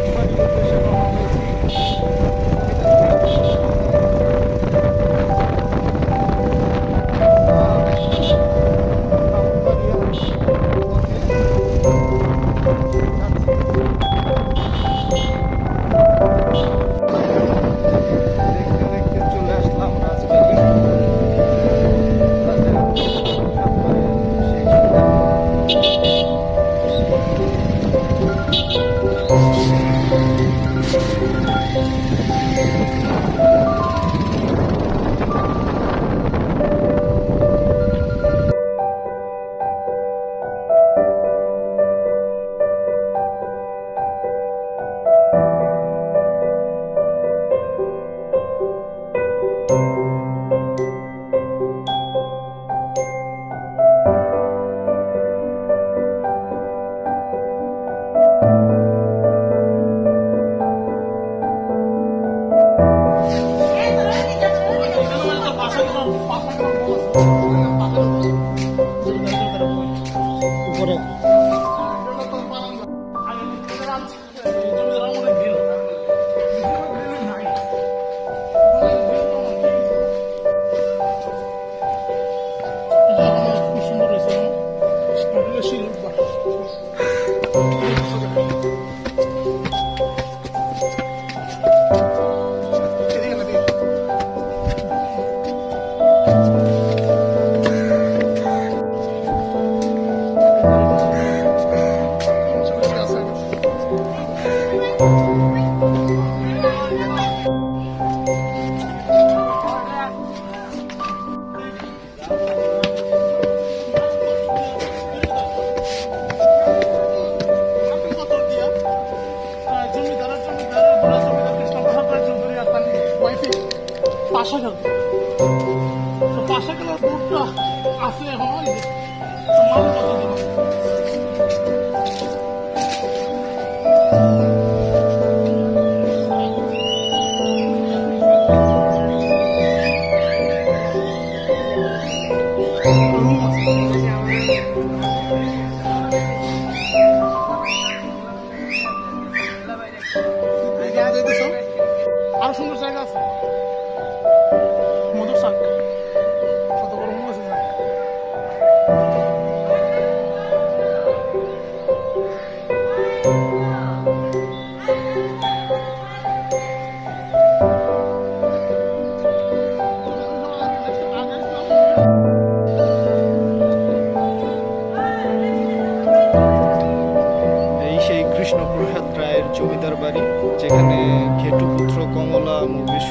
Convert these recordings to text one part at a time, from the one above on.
始まりの電車。পাশা গেল পাশা গেল দুধটা আছে এখন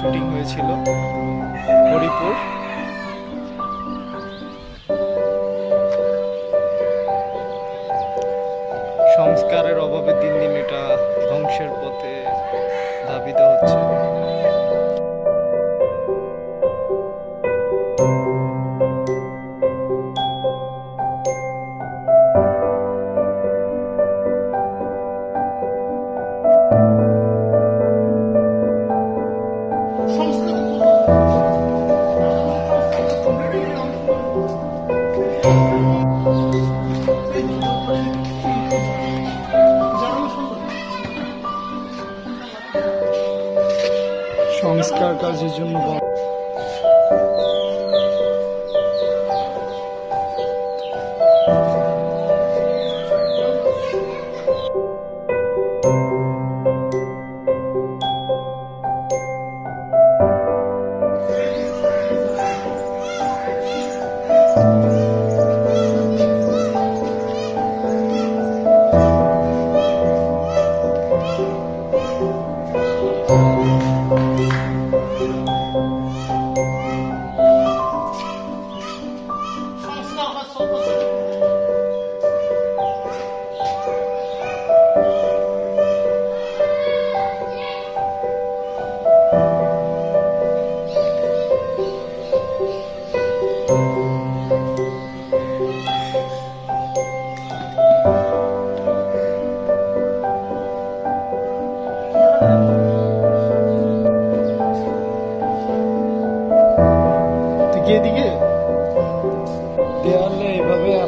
শুটিং হয়েছিল হরিপুর। সংস্কারের অভাবে দিন দিন Vamos que a casa de um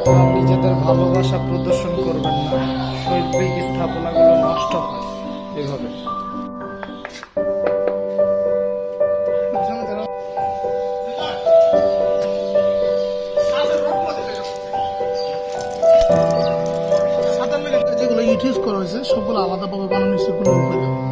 আপনার নিজেদের ভালোবাসা প্রদর্শন করবেন না। শৈল্পিক স্থাপনাগুলো নষ্ট হয়। এভাবে। যেগুলো ইউটিউজ করা হয়েছে, সবগুলো আলাদাভাবে বানানো উপরে